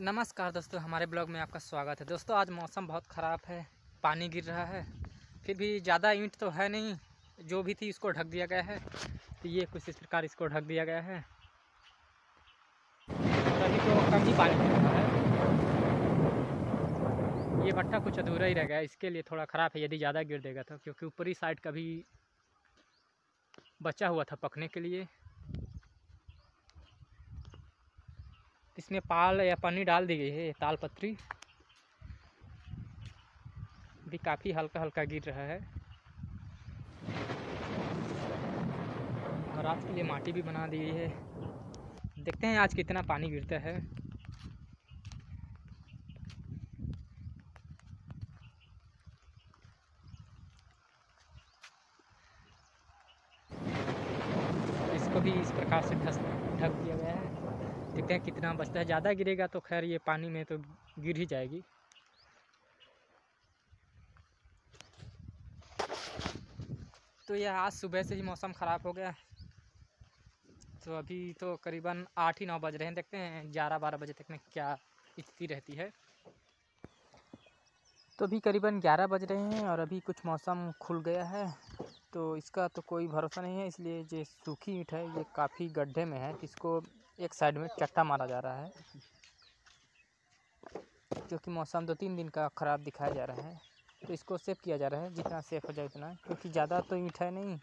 नमस्कार दोस्तों, हमारे ब्लॉग में आपका स्वागत है। दोस्तों, आज मौसम बहुत ख़राब है, पानी गिर रहा है, फिर भी ज़्यादा ईंट तो है नहीं, जो भी थी इसको ढक दिया गया है तो ये कुछ इस प्रकार इसको ढक दिया गया है। अभी तो कम ही पानी गिर रहा है। ये भट्टा कुछ अधूरा ही रह गया इसके लिए थोड़ा ख़राब है, यदि ज़्यादा गिर देगा तो क्योंकि ऊपरी साइड कभी बचा हुआ था पकने के लिए। इसमें पाल या पन्नी डाल दी गई है ताल पत्री भी काफ़ी हल्का हल्का गिर रहा है। और आज के लिए माटी भी बना दी गई है। देखते हैं आज कितना पानी गिरता है। इसको भी इस प्रकार से ढक दिया गया है। देखते हैं कितना बचता है। ज़्यादा गिरेगा तो खैर ये पानी में तो गिर ही जाएगी। तो यह आज सुबह से ही मौसम ख़राब हो गया। तो अभी तो करीबन आठ ही नौ बज रहे हैं। देखते हैं ग्यारह बारह बजे तक में क्या स्थिति रहती है। तो अभी करीबन ग्यारह बज रहे हैं और अभी कुछ मौसम खुल गया है। तो इसका तो कोई भरोसा नहीं है, इसलिए जो सूखी ईट है, ये काफ़ी गड्ढे में है। इसको एक साइड में चट्टा मारा जा रहा है। क्योंकि मौसम दो तीन दिन का ख़राब दिखाया जा रहा है। तो इसको सेफ़ किया जा रहा है, जितना सेफ़ हो जाए उतना। क्योंकि ज़्यादा तो ईट है नहीं।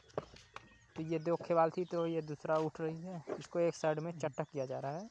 तो ये दो खेवाल थी तो ये दूसरा उठ रही है। इसको एक साइड में चट्टा किया जा रहा है।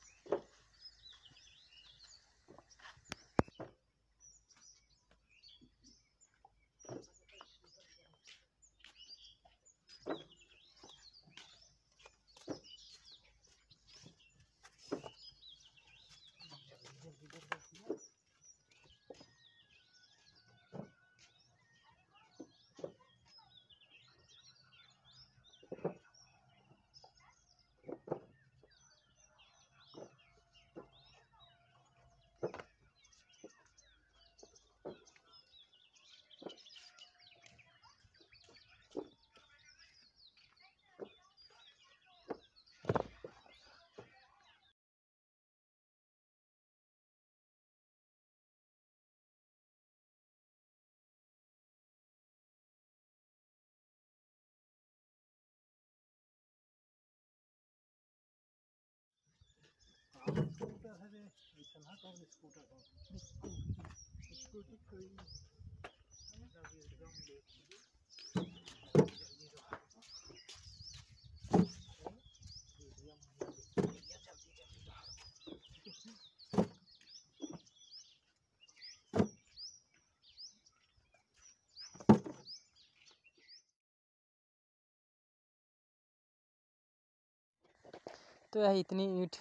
तो यह इतनी ईंट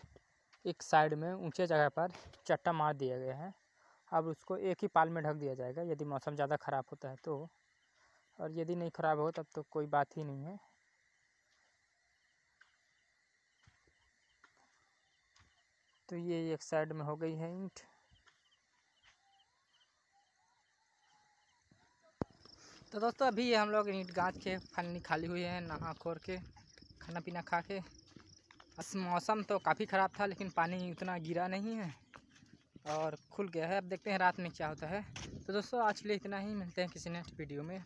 एक साइड में ऊँचे जगह पर चट्टा मार दिया गया है। अब उसको एक ही पाल में ढक दिया जाएगा। यदि मौसम ज़्यादा ख़राब होता है तो और यदि नहीं ख़राब हो तब तो कोई बात ही नहीं है। तो ये एक साइड में हो गई है ईंट। तो दोस्तों, अभी हम लोग ईंट गाँच के फलनी खाली हुई है नहा खोर के खाना पीना खा के। बस मौसम तो काफ़ी ख़राब था, लेकिन पानी उतना गिरा नहीं है और खुल गया है। अब देखते हैं रात में क्या होता है। तो दोस्तों, आज के लिए इतना ही। मिलते हैं किसी नेक्स्ट वीडियो में।